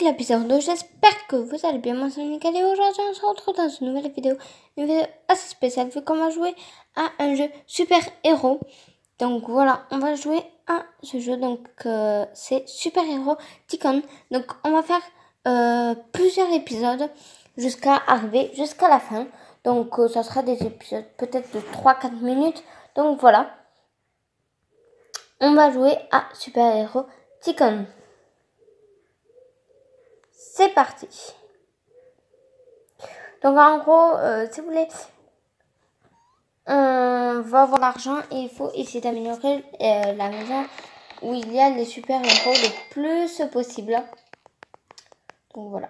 l'épisode. J'espère que vous allez bien. Moi, c'est Nickel et aujourd'hui, on se retrouve dans une nouvelle vidéo. Une vidéo assez spéciale vu qu'on va jouer à un jeu super héros. Donc voilà, on va jouer à ce jeu. Donc euh, c'est Super Héros Ticon. Donc on va faire euh, plusieurs épisodes jusqu'à arriver jusqu'à la fin. Donc euh, ça sera des épisodes peut-être de 3-4 minutes. Donc voilà. On va jouer à Super Héros Ticon. C'est parti. Donc en gros, euh, si vous voulez, on va avoir l'argent et il faut essayer d'améliorer euh, la maison où il y a les super héros le plus possible. Donc voilà.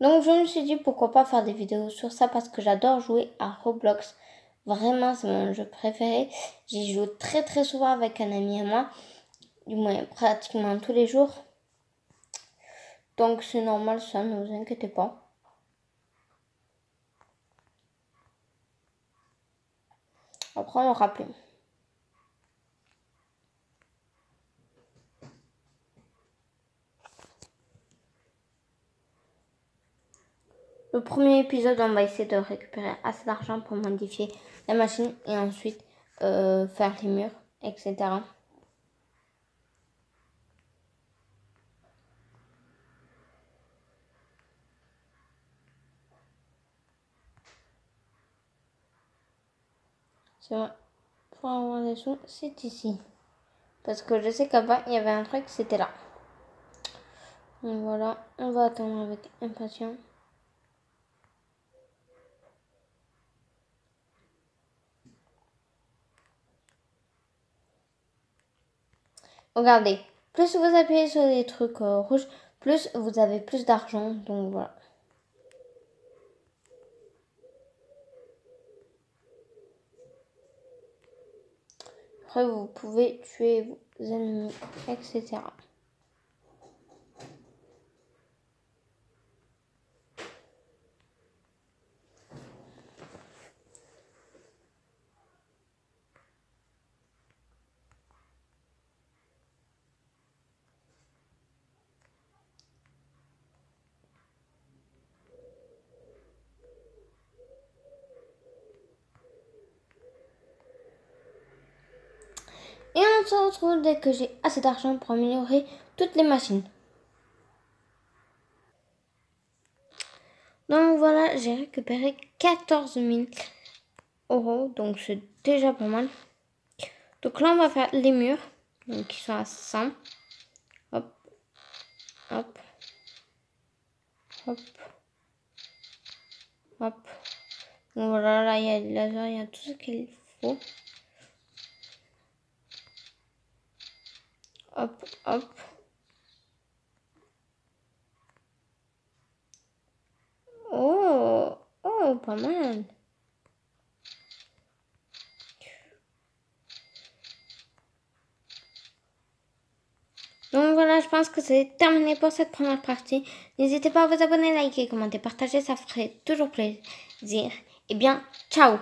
Donc je me suis dit pourquoi pas faire des vidéos sur ça parce que j'adore jouer à Roblox. Vraiment, c'est mon jeu préféré. J'y joue très très souvent avec un ami à moi. Du moins pratiquement tous les jours. Donc c'est normal ça, ne vous inquiétez pas. Après on le rappeler. Le premier épisode, on va essayer de récupérer assez d'argent pour modifier la machine et ensuite euh, faire les murs, etc. Pour avoir des sous, c'est ici. Parce que je sais qu'avant, il y avait un truc, c'était là. Donc voilà, on va attendre avec impatience. Regardez, plus vous appuyez sur les trucs euh, rouges, plus vous avez plus d'argent. Donc voilà. Après, vous pouvez tuer vos ennemis, etc. Et on se retrouve dès que j'ai assez d'argent pour améliorer toutes les machines. Donc voilà, j'ai récupéré 14 000 euros. Donc c'est déjà pas mal. Donc là, on va faire les murs. Donc ils sont à 100. Hop. Hop. Hop. Hop. Donc voilà, là, il y a le laser, il y a tout ce qu'il faut. Hop, hop. Oh, oh, pas mal. Donc voilà, je pense que c'est terminé pour cette première partie. N'hésitez pas à vous abonner, liker, commenter, partager, ça ferait toujours plaisir. Et bien, ciao